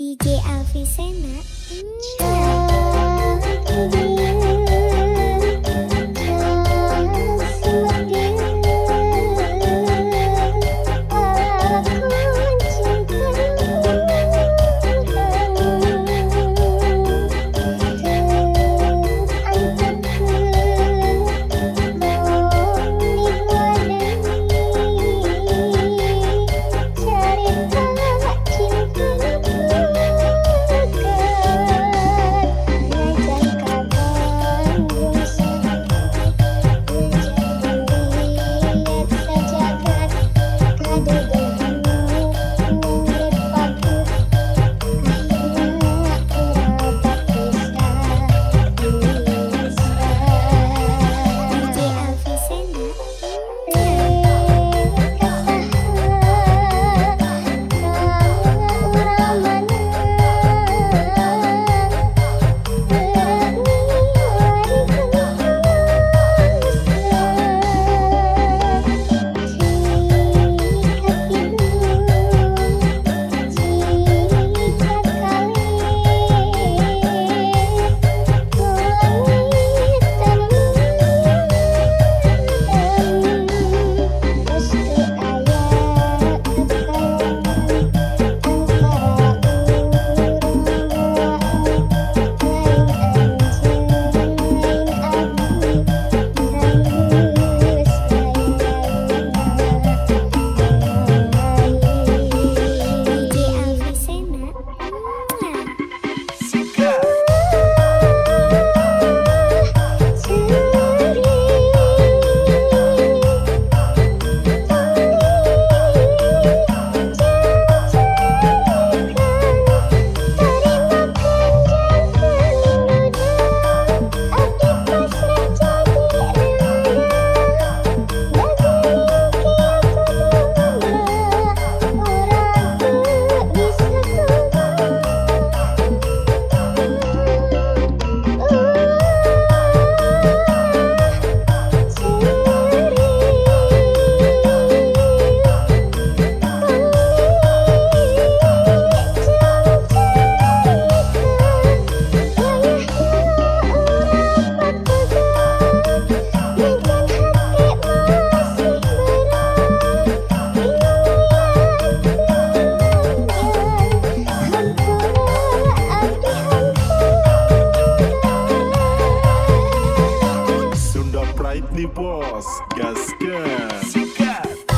DJ Alvisena. Hmm. Boss Gasquet.